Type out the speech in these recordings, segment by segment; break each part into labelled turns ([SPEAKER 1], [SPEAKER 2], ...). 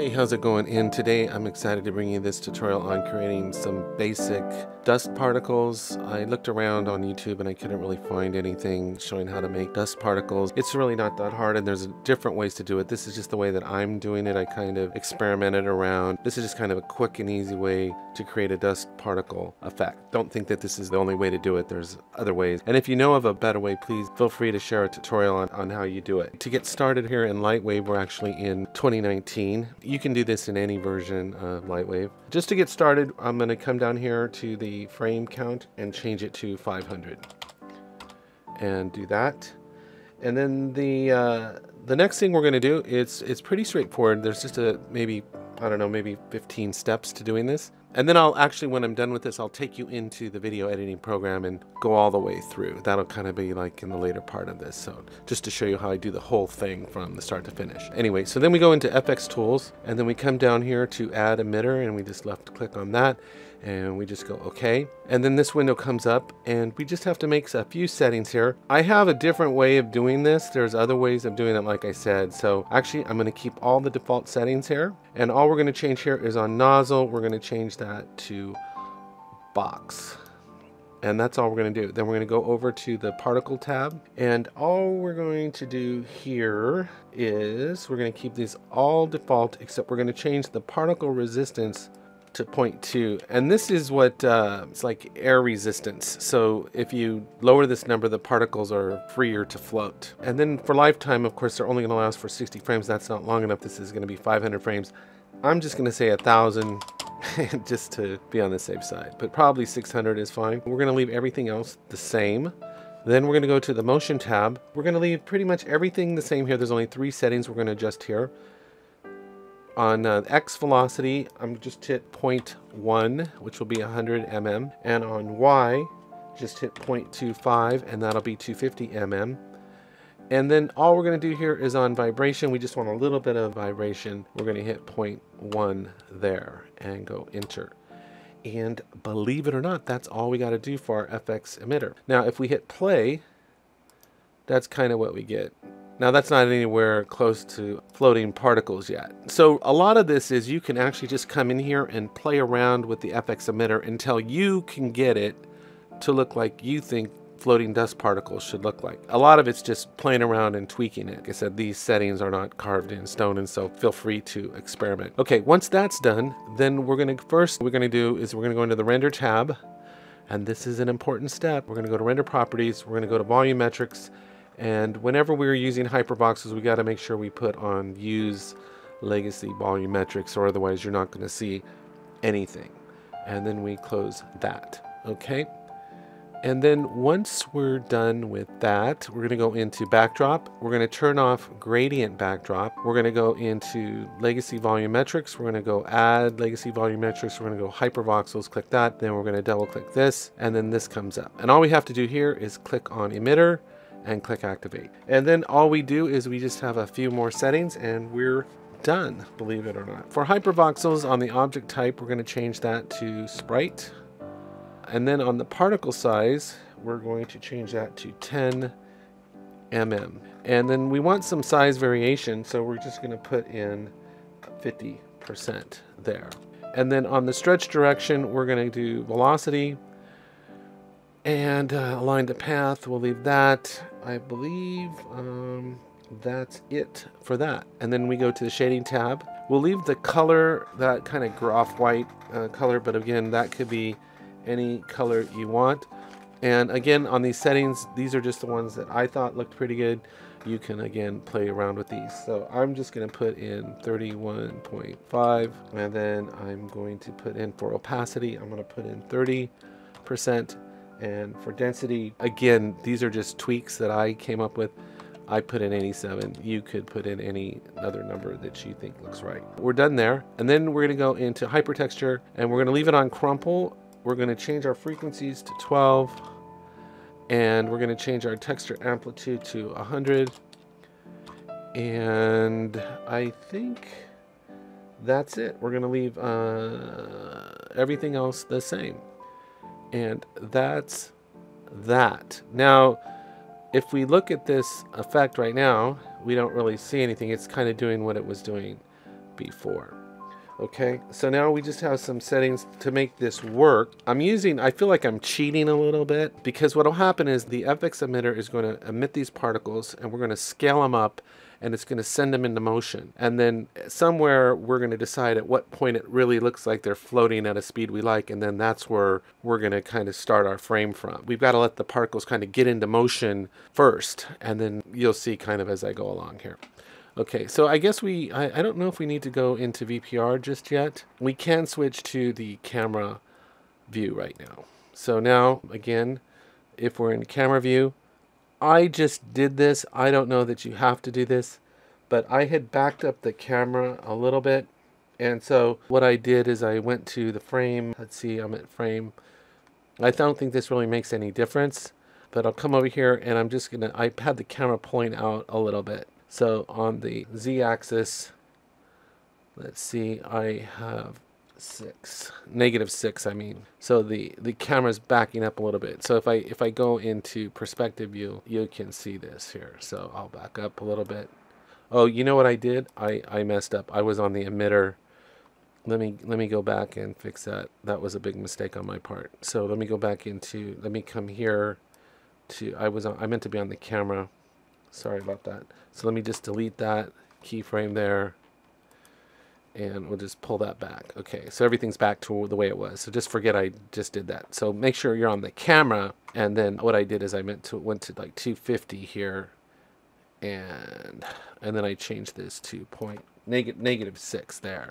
[SPEAKER 1] Hey, how's it going? And today I'm excited to bring you this tutorial on creating some basic dust particles. I looked around on YouTube and I couldn't really find anything showing how to make dust particles. It's really not that hard and there's different ways to do it. This is just the way that I'm doing it. I kind of experimented around. This is just kind of a quick and easy way to create a dust particle effect. Don't think that this is the only way to do it. There's other ways. And if you know of a better way, please feel free to share a tutorial on, on how you do it. To get started here in Lightwave, we're actually in 2019. You can do this in any version of Lightwave. Just to get started, I'm going to come down here to the frame count and change it to 500. And do that. And then the uh, the next thing we're going to do, it's, it's pretty straightforward. There's just a maybe, I don't know, maybe 15 steps to doing this. And then I'll actually, when I'm done with this, I'll take you into the video editing program and go all the way through. That'll kind of be like in the later part of this. So just to show you how I do the whole thing from the start to finish. Anyway, so then we go into FX Tools and then we come down here to add emitter and we just left click on that and we just go okay. And then this window comes up and we just have to make a few settings here. I have a different way of doing this. There's other ways of doing it like I said. So actually I'm gonna keep all the default settings here and all we're gonna change here is on nozzle. We're gonna change that to box and that's all we're going to do. Then we're going to go over to the particle tab and all we're going to do here is we're going to keep these all default except we're going to change the particle resistance to 0.2 and this is what uh, it's like air resistance so if you lower this number the particles are freer to float and then for lifetime of course they're only going to last for 60 frames that's not long enough this is going to be 500 frames I'm just going to say a thousand just to be on the safe side. But probably 600 is fine. We're going to leave everything else the same. Then we're going to go to the motion tab. We're going to leave pretty much everything the same here. There's only three settings we're going to adjust here. On uh, X velocity, I'm just hit 0.1, which will be 100 mm. And on Y, just hit 0.25, and that'll be 250 mm. And then all we're going to do here is on vibration. We just want a little bit of vibration. We're going to hit 0.1 there and go enter. And believe it or not, that's all we got to do for our FX emitter. Now, if we hit play, that's kind of what we get. Now that's not anywhere close to floating particles yet. So a lot of this is you can actually just come in here and play around with the FX emitter until you can get it to look like you think floating dust particles should look like. A lot of it's just playing around and tweaking it. Like I said, these settings are not carved in stone and so feel free to experiment. Okay, once that's done, then we're gonna, first we're gonna do is we're gonna go into the render tab and this is an important step. We're gonna go to render properties, we're gonna go to volumetrics and whenever we're using hypervoxels, we gotta make sure we put on use legacy volumetrics or otherwise you're not gonna see anything. And then we close that, okay? And then once we're done with that, we're going to go into backdrop. We're going to turn off gradient backdrop. We're going to go into legacy volumetrics. We're going to go add legacy volumetrics. We're going to go hypervoxels, click that. Then we're going to double click this and then this comes up. And all we have to do here is click on emitter and click activate. And then all we do is we just have a few more settings and we're done, believe it or not. For hypervoxels on the object type, we're going to change that to sprite. And then on the particle size, we're going to change that to 10 mm. And then we want some size variation, so we're just going to put in 50% there. And then on the stretch direction, we're going to do velocity and uh, align the path. We'll leave that. I believe um, that's it for that. And then we go to the shading tab. We'll leave the color, that kind of off-white uh, color, but again, that could be any color you want. And again, on these settings, these are just the ones that I thought looked pretty good. You can again play around with these. So I'm just going to put in 31.5 and then I'm going to put in for opacity, I'm going to put in 30%. And for density, again, these are just tweaks that I came up with. I put in 87. You could put in any other number that you think looks right. We're done there. And then we're going to go into hypertexture and we're going to leave it on crumple we're going to change our frequencies to 12 and we're going to change our texture amplitude to 100 and I think that's it we're going to leave uh, everything else the same and that's that now if we look at this effect right now we don't really see anything it's kind of doing what it was doing before. Okay, so now we just have some settings to make this work. I'm using, I feel like I'm cheating a little bit because what will happen is the FX emitter is going to emit these particles and we're going to scale them up and it's going to send them into motion. And then somewhere we're going to decide at what point it really looks like they're floating at a speed we like. And then that's where we're going to kind of start our frame from. We've got to let the particles kind of get into motion first. And then you'll see kind of as I go along here. Okay, so I guess we, I, I don't know if we need to go into VPR just yet. We can switch to the camera view right now. So now, again, if we're in camera view, I just did this. I don't know that you have to do this, but I had backed up the camera a little bit. And so what I did is I went to the frame. Let's see, I'm at frame. I don't think this really makes any difference, but I'll come over here and I'm just gonna, I had the camera point out a little bit. So on the z-axis, let's see, I have six, negative six, I mean. So the, the camera's backing up a little bit. So if I, if I go into perspective view, you can see this here. So I'll back up a little bit. Oh, you know what I did? I, I messed up. I was on the emitter. Let me, let me go back and fix that. That was a big mistake on my part. So let me go back into, let me come here to, I was on, I meant to be on the camera. Sorry about that. So let me just delete that keyframe there and we'll just pull that back. Okay, so everything's back to the way it was. So just forget I just did that. So make sure you're on the camera and then what I did is I meant to went to like 250 here and and then I changed this to point negative negative six there.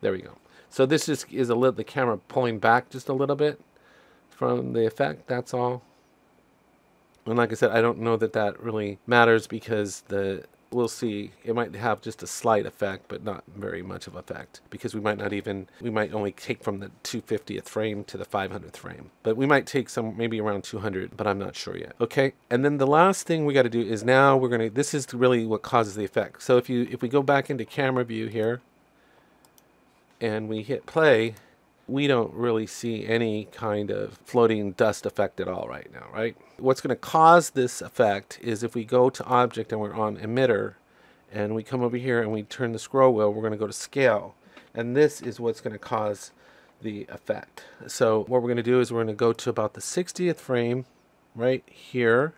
[SPEAKER 1] There we go. So this just is a little the camera pulling back just a little bit from the effect. That's all. And like I said, I don't know that that really matters because the we'll see. It might have just a slight effect but not very much of effect because we might not even we might only take from the 250th frame to the 500th frame. But we might take some maybe around 200 but i'm not sure yet. Okay? And then the last thing we got to do is now we're going to this is really what causes the effect. So if you if we go back into camera view here and we hit play we don't really see any kind of floating dust effect at all right now, right? What's going to cause this effect is if we go to object and we're on emitter and we come over here and we turn the scroll wheel, we're going to go to scale. And this is what's going to cause the effect. So what we're going to do is we're going to go to about the 60th frame right here,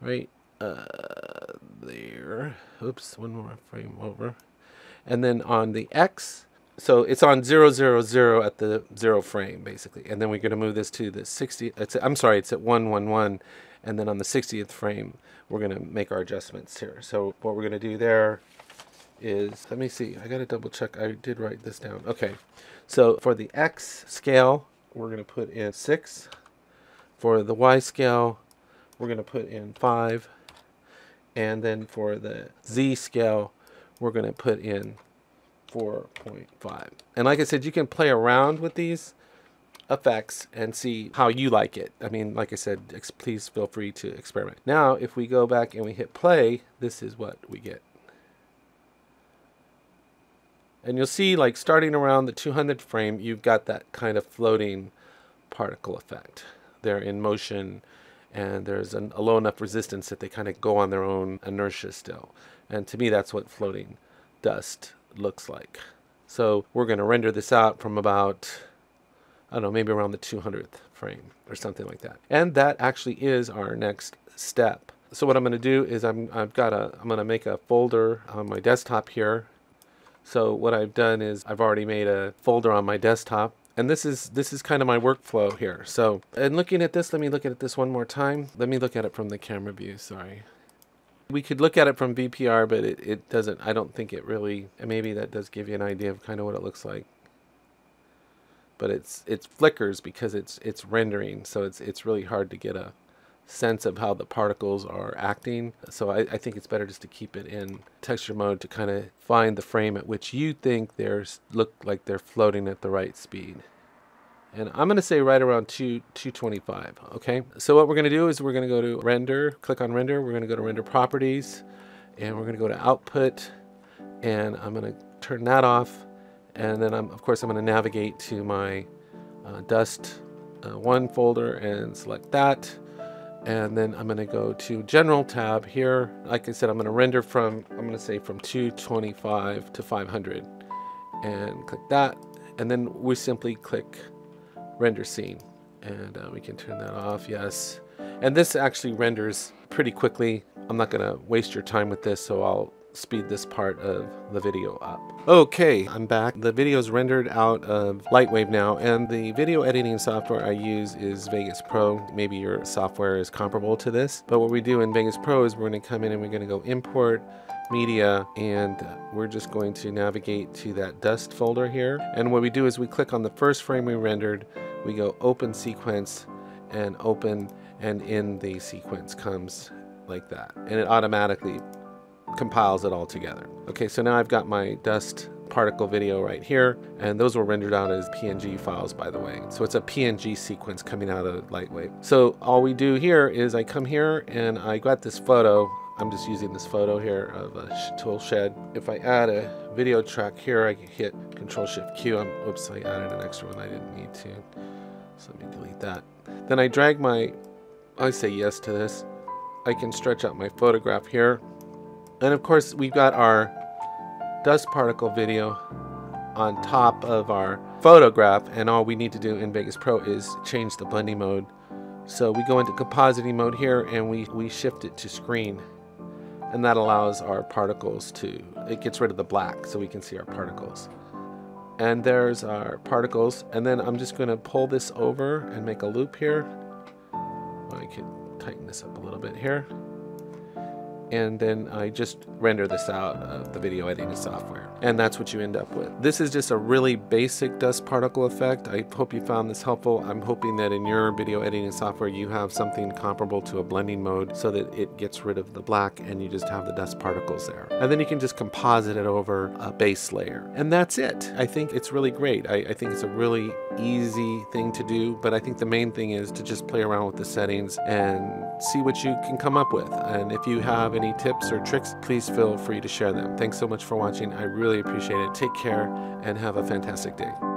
[SPEAKER 1] right uh, there. Oops, one more frame over. And then on the X, so it's on zero zero zero at the zero frame basically, and then we're going to move this to the 60. It's I'm sorry, it's at one one one, and then on the 60th frame we're going to make our adjustments here. So what we're going to do there is let me see. I got to double check. I did write this down. Okay, so for the X scale we're going to put in six. For the Y scale we're going to put in five, and then for the Z scale we're going to put in 4.5. And like I said, you can play around with these effects and see how you like it. I mean, like I said, please feel free to experiment. Now, if we go back and we hit play, this is what we get. And you'll see, like, starting around the 200 frame, you've got that kind of floating particle effect. They're in motion, and there's an, a low enough resistance that they kind of go on their own inertia still. And to me, that's what floating dust looks like. So we're going to render this out from about, I don't know, maybe around the 200th frame or something like that. And that actually is our next step. So what I'm going to do is I'm, I've got a, I'm going to make a folder on my desktop here. So what I've done is I've already made a folder on my desktop and this is this is kind of my workflow here. So, and looking at this, let me look at this one more time. Let me look at it from the camera view, sorry. We could look at it from VPR, but it, it doesn't, I don't think it really, maybe that does give you an idea of kind of what it looks like. But it's it flickers because it's it's rendering, so it's it's really hard to get a sense of how the particles are acting. So I, I think it's better just to keep it in texture mode to kind of find the frame at which you think they're look like they're floating at the right speed and I'm going to say right around 2, 225, okay? So what we're going to do is we're going to go to render, click on render, we're going to go to render properties, and we're going to go to output, and I'm going to turn that off, and then I'm, of course I'm going to navigate to my uh, dust uh, one folder and select that, and then I'm going to go to general tab here. Like I said, I'm going to render from, I'm going to say from 225 to 500 and click that. And then we simply click render scene and uh, we can turn that off. Yes. And this actually renders pretty quickly. I'm not going to waste your time with this, so I'll speed this part of the video up. Okay, I'm back. The video is rendered out of Lightwave now, and the video editing software I use is Vegas Pro. Maybe your software is comparable to this, but what we do in Vegas Pro is we're going to come in and we're going to go import media and we're just going to navigate to that dust folder here and what we do is we click on the first frame we rendered we go open sequence and open and in the sequence comes like that and it automatically compiles it all together. Okay, so now I've got my dust particle video right here, and those were rendered out as PNG files, by the way. So it's a PNG sequence coming out of Lightwave. So all we do here is I come here and I got this photo. I'm just using this photo here of a tool shed. If I add a video track here, I can hit Control Shift Q. I'm, oops, I added an extra one I didn't need to. So let me delete that. Then I drag my, I say yes to this. I can stretch out my photograph here and of course, we've got our dust particle video on top of our photograph and all we need to do in Vegas Pro is change the blending mode. So we go into compositing mode here and we, we shift it to screen and that allows our particles to, it gets rid of the black so we can see our particles. And there's our particles and then I'm just going to pull this over and make a loop here. I could tighten this up a little bit here and then I just render this out of the video editing software. And that's what you end up with. This is just a really basic dust particle effect. I hope you found this helpful. I'm hoping that in your video editing software you have something comparable to a blending mode so that it gets rid of the black and you just have the dust particles there. And then you can just composite it over a base layer. And that's it. I think it's really great. I, I think it's a really easy thing to do, but I think the main thing is to just play around with the settings and see what you can come up with. And if you have any tips or tricks, please feel free to share them. Thanks so much for watching. I really appreciate it. Take care and have a fantastic day.